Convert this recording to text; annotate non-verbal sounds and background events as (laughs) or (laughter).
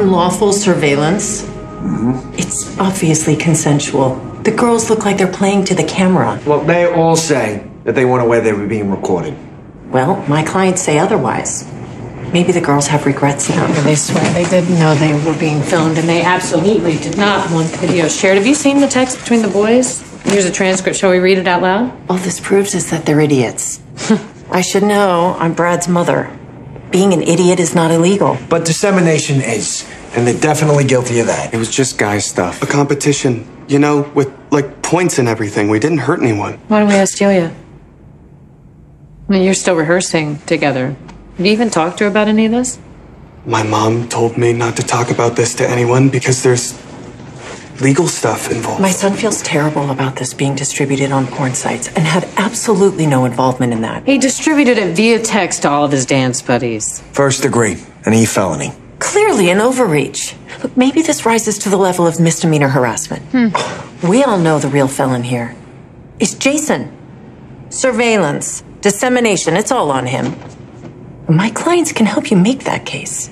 unlawful surveillance? Mm-hmm. It's obviously consensual. The girls look like they're playing to the camera. Well, they all say that they weren't aware they were being recorded. Well, my clients say otherwise. Maybe the girls have regrets now. They swear they didn't know they were being filmed, and they absolutely did not want the video shared. Have you seen the text between the boys? Here's a transcript. Shall we read it out loud? All this proves is that they're idiots. (laughs) I should know. I'm Brad's mother. Being an idiot is not illegal. But dissemination is, and they're definitely guilty of that. It was just guy stuff. A competition, you know, with like points and everything. We didn't hurt anyone. Why don't we ask Celia? I mean, you're still rehearsing together. Have you even talked to her about any of this? My mom told me not to talk about this to anyone because there's legal stuff involved. My son feels terrible about this being distributed on porn sites and had absolutely no involvement in that. He distributed it via text to all of his dance buddies. First degree, an E felony. Clearly an overreach. Look, maybe this rises to the level of misdemeanor harassment. Hmm. We all know the real felon here. It's Jason. Surveillance, dissemination, it's all on him. My clients can help you make that case.